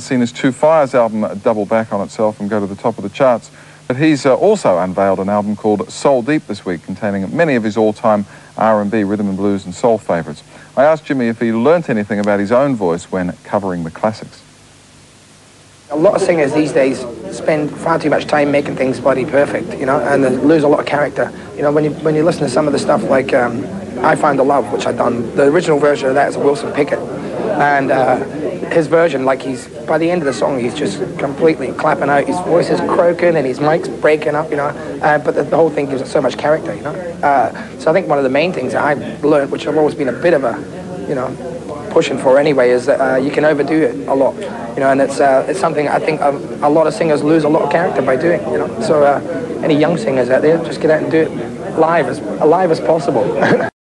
seen his Two Fires album double back on itself and go to the top of the charts. But he's uh, also unveiled an album called Soul Deep this week, containing many of his all-time R&B, rhythm and blues and soul favourites. I asked Jimmy if he learnt anything about his own voice when covering the classics. A lot of singers these days spend far too much time making things bloody perfect, you know, and lose a lot of character. You know, when you when you listen to some of the stuff like um, "I Found the Love," which I've done, the original version of that is Wilson Pickett, and uh, his version, like he's by the end of the song, he's just completely clapping out. His voice is croaking and his mic's breaking up, you know. Uh, but the, the, whole thing gives it so much character, you know. Uh, so I think one of the main things that I've learned, which I've always been a bit of a, you know, pushing for anyway, is that uh, you can overdo it a lot, you know. And it's uh, it's something I think a, a, lot of singers lose a lot of character by doing, you know. So uh, any young singers out there, just get out and do it live as live as possible.